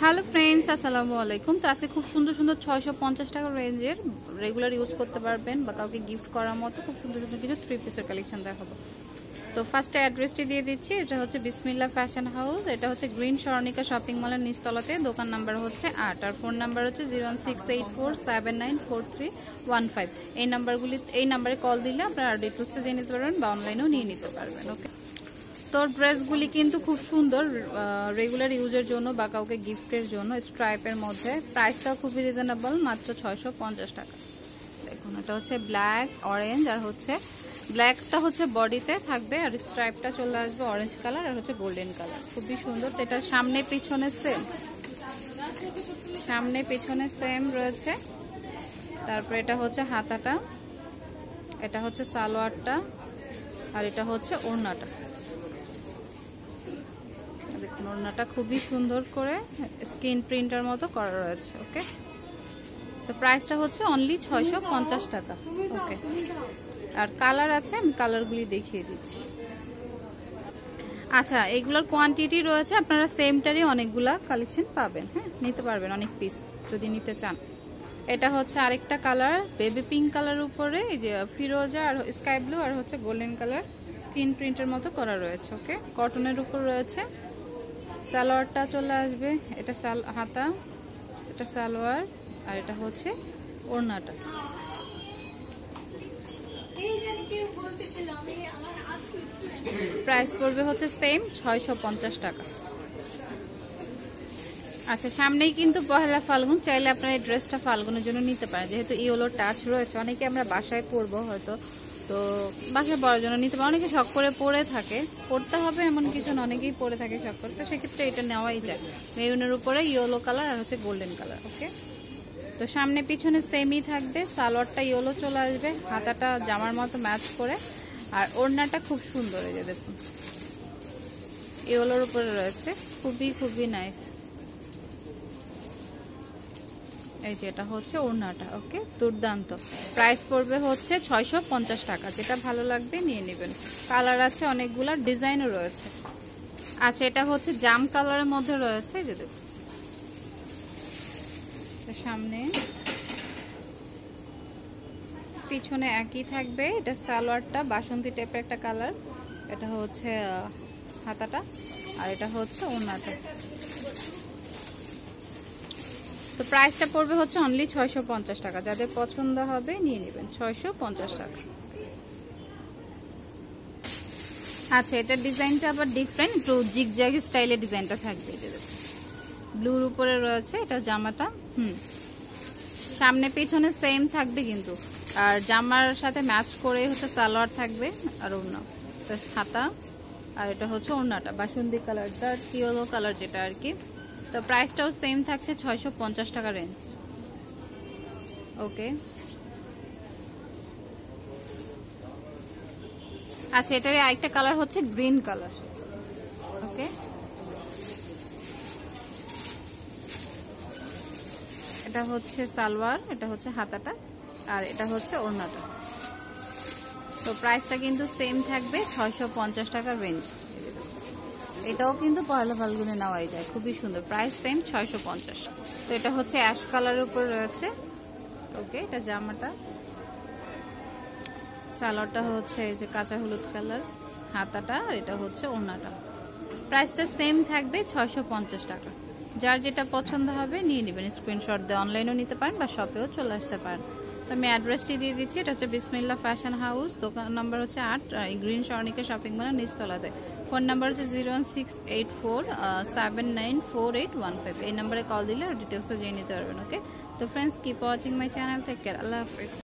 Hello friends আসসালামু আলাইকুম। তো আজকে খুব সুন্দর সুন্দর ছয়শো পঞ্চাশ টাকা রেঞ্জের রেগুলার ইউজ করতে পারবেন বা কাউকে গিফট করার মতো খুব সুন্দর সুন্দর কিছু থ্রি পিসের কালেকশন দেখাবো। তো ফার্স্টে অ্যাড্রেসটি দিয়ে দিচ্ছি। এটা হচ্ছে বিসমিল্লা ফ্যাশন হাউস এটা হচ্ছে গ্রিন স্বর্ণিকা শপিং মলের নিচতলাতে। দোকান নাম্বার হচ্ছে আট। আর ফোন নাম্বার হচ্ছে zero one six eight four seven nine four three one five এই নাম্বারগুলি এই নাম্বারে কল দিলে আপনারা ডিটেলসে জেনে নিতে পারবেন বা অনলাইনেও নিয়ে নিতে পারবেন ওকে তোর ড্রেসগুলি কিন্তু খুব সুন্দর রেগুলার ইউজের জন্য বা কাউকে গিফটের জন্য স্ট্রাইপের মধ্যে। প্রাইসটাও খুবই রিজনেবল মাত্র ছয়শো পঞ্চাশ টাকা। দেখুন, এটা হচ্ছে ব্ল্যাক অরেঞ্জ আর হচ্ছে ব্ল্যাকটা হচ্ছে বডিতে থাকবে, আর স্ট্রাইপটা চলে আসবে অরেঞ্জ কালার আর হচ্ছে গোল্ডেন কালার খুবই সুন্দর, তো এটা সামনে পিছনে সেম সামনে পিছনে সেম রয়েছে। তারপরে এটা হচ্ছে হাতাটা, এটা হচ্ছে সালোয়ারটা, আর এটা হচ্ছে ওড়নাটা। ওড়নাটা খুবই সুন্দর করে স্কিন প্রিন্টার মতো করা রয়েছে, ওকে? তো প্রাইসটা হচ্ছে অনলি ছয়শো পঞ্চাশ টাকা, ওকে? আর কালার আছে, আমি কালারগুলি দেখিয়ে দিচ্ছি। আচ্ছা এইগুলোর কোয়ান্টিটি রয়েছে, আপনারা সেমটারই অনেকগুলা কালেকশন পাবেন হ্যাঁ? নিতে পারবেন অনেক পিস যদি নিতে চান। এটা হচ্ছে আরেকটা কালার বেবি পিঙ্ক কালার উপরে, এই যে ফিরোজা আর স্কাই ব্লু আর হচ্ছে গোল্ডেন কালার স্কিন প্রিন্টের মতো করা রয়েছে, ওকে? কটনের উপর রয়েছে। সালোয়ারটা চলে আসবে। এটা সাল হাতা এটা সালোয়ার আর এটা হচ্ছে ওড়নাটা। প্রাইস পড়বে হচ্ছে সেম ছয়শো পঞ্চাশ টাকা। আচ্ছা সামনেই কিন্তু পহেলা ফাল্গুন চাইলে আপনার এই ড্রেসটা ফাল্গুনের জন্য নিতে পারেন। যেহেতু ইয়েলো টাচ রয়েছে অনেকে আমরা বাসায় পরবো হয়তো। তো বাসায় পড়ার জন্য নিতে পারে। অনেকে শখ করে পরে থাকে। পড়তে হবে এমন কিছু না, অনেকেই পরে থাকে শখ করে। তো সেক্ষেত্রে এটা নেওয়াই যায়। মেরুনের উপরে ইয়েলো কালার আর হচ্ছে গোল্ডেন কালার ওকে তো সামনে পিছনে সেমই থাকবে। সালোয়ারটা ইয়েলো চলে আসবে। হাতাটা জামার মতো ম্যাচ করে। আর ওড়নাটা খুব সুন্দর যে দেখুন। ইয়েলোর উপরে রয়েছে। খুবই খুবই নাইস এই যে এটা হচ্ছে ওড়নাটা, ওকে? দুর্দান্ত। প্রাইস পড়বে হচ্ছে ছয়শো পঞ্চাশ টাকা। যেটা ভালো লাগবে নিয়ে নেবেন। কালার আছে অনেকগুলা ডিজাইনও রয়েছে। আচ্ছা এটা হচ্ছে জাম কালারের মধ্যে রয়েছে যে সামনে। পিছনে একই থাকবে। এটা সালোয়ারটা, বাসন্তী টাইপের একটা কালার এটা হচ্ছে হাতাটা। আর এটা হচ্ছে ওড়নাটা। তো প্রাইসটা পড়বে হচ্ছে অনলি ছয়শো পঞ্চাশ টাকা। যাদের পছন্দ হবে নিয়ে নেবেন, ছয়শো পঞ্চাশ টাকা। আচ্ছা এটার ডিজাইনটা আবার ডিফারেন্ট একটু জিগজ্যাগ স্টাইলের ডিজাইনটা থাকবে ব্লুর উপরে রয়েছে, এটা জামাটা, হুম। সামনে পেছনে সেম থাকবে কিন্তু। আর জামার সাথে ম্যাচ করে হচ্ছে সালোয়ার থাকবে, আর অন্য হাতা আর এটা হচ্ছে ওড়নাটা, বাসন্তী কালারটা ইয়েলো কালার যেটা আর কি। তো প্রাইসটাও সেম থাকছে ছয়শো পঞ্চাশ টাকা রেঞ্জ ওকে আচ্ছা এটার আরেকটা কালার হচ্ছে গ্রিন কালার ওকে এটা হচ্ছে সালোয়ার, এটা হচ্ছে হাতাটা, আর এটা হচ্ছে ওড়নাটা। তো প্রাইসটা কিন্তু সেম থাকবে ছয়শো পঞ্চাশ টাকা রেঞ্জ এটাও কিন্তু পয়লা ফাল্গুনে নেওয়াই যায়। খুবই সুন্দর। প্রাইস সেম ছয়শো পঞ্চাশ। তো এটা হচ্ছে অ্যাশ কালারের উপর রয়েছে। ওকে এটা জামাটা। সালোয়ারটা হচ্ছে এই যে কাঁচা হলুদ কালার হাতাটা এটা হচ্ছে ওড়নাটা। প্রাইসটা সেম থাকবে ছয়শো পঞ্চাশ টাকা। যার যেটা পছন্দ হবে নিয়ে নেবেন। স্ক্রিনশট দিয়ে অনলাইনেও নিতে পারেন বা শপেও চলে আসতে পারেন। তো আমি অ্যাড্রেসটি দিয়ে দিচ্ছি। এটা হচ্ছে বিসমিল্লা ফ্যাশন হাউস দোকান নাম্বার হচ্ছে আট গ্রিন স্বর্ণিকা শপিং মলের নিচতলাতে। ফোন নাম্বার হচ্ছে zero one six eight four seven nine four eight one five. এই নাম্বারে কল দিলে আর ডিটেলসও জেনে নিতে পারবেন ওকে তো friends keep watching my channel take care Allah Hafiz.